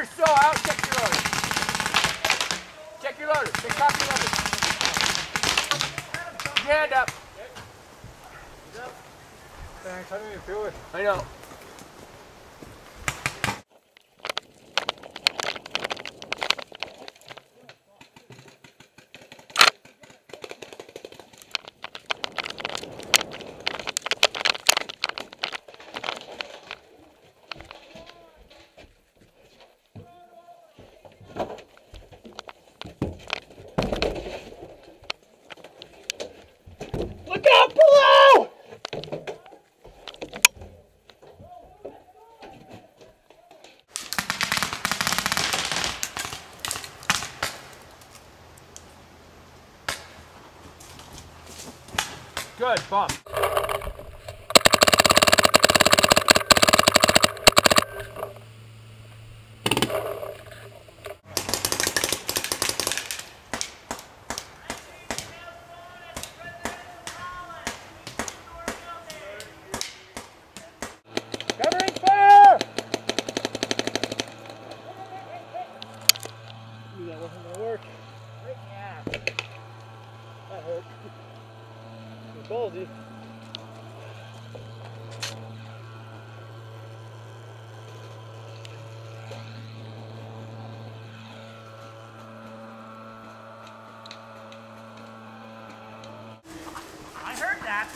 You're so out. Check your loader. Check your loader. Check top your loader. Hand up. Thanks, I didn't even feel it. I know. Good. Bump. That.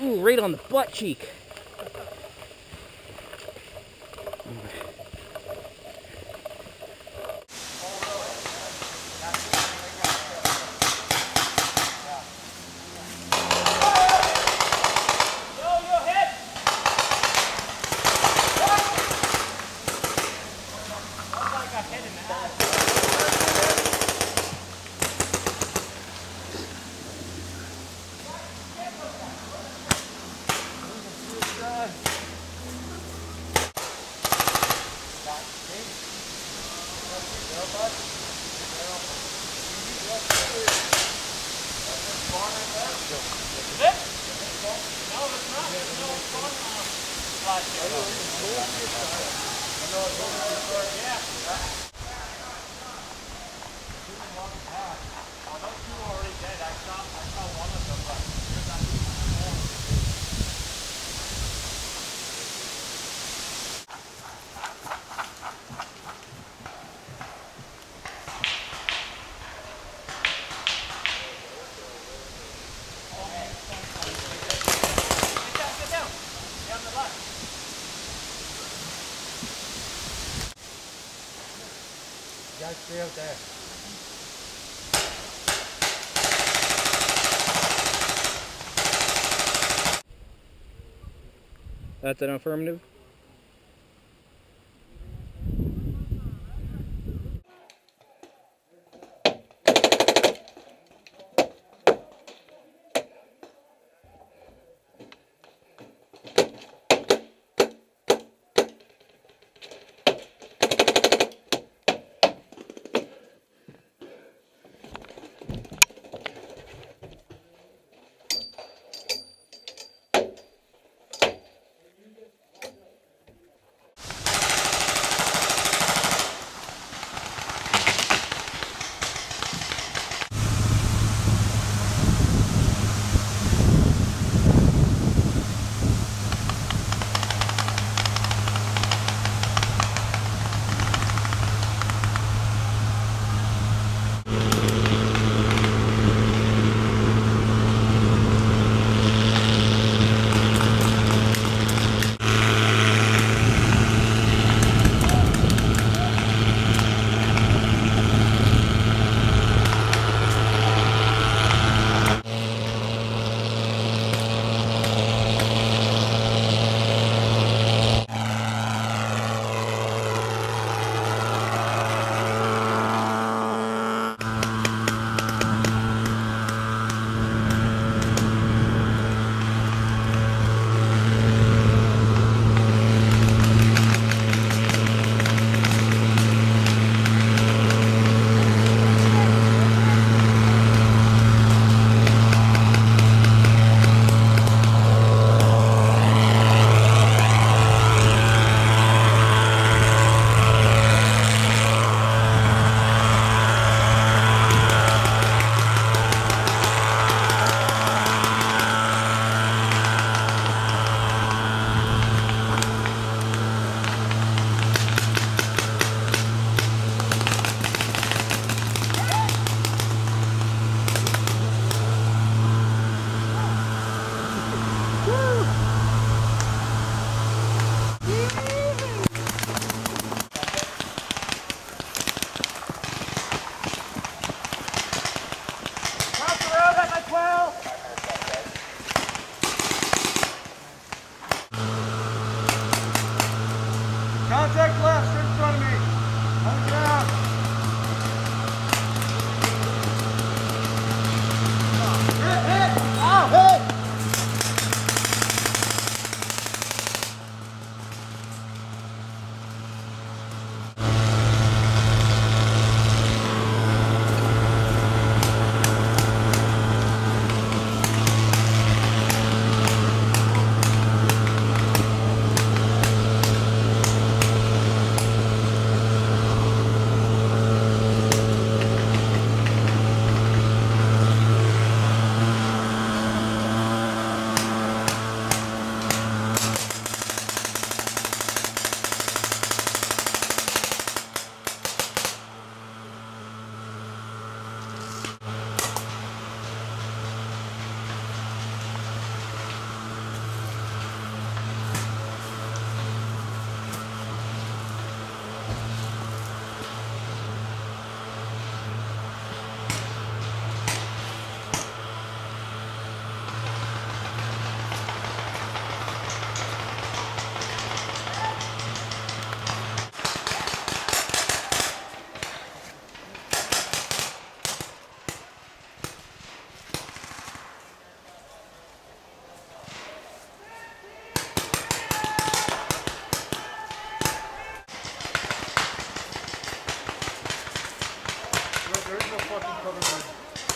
Ooh, right on the butt cheek. Guys, That's an affirmative. fucking cover.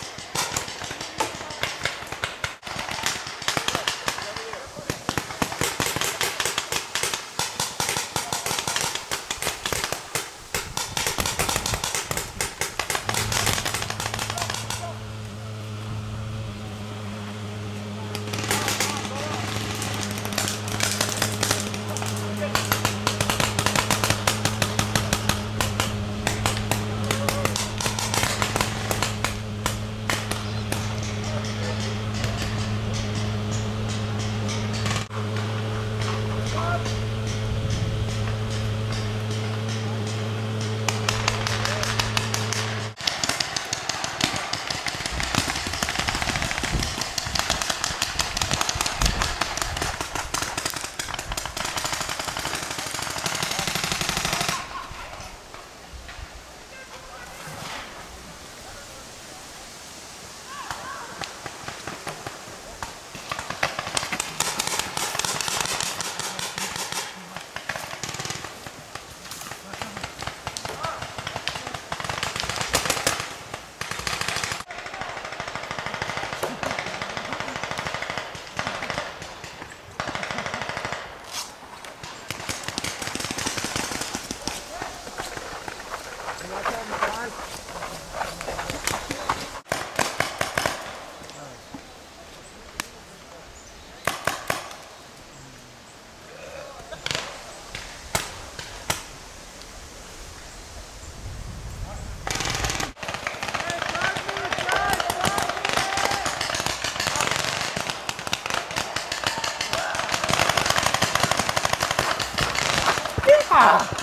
ค่ะ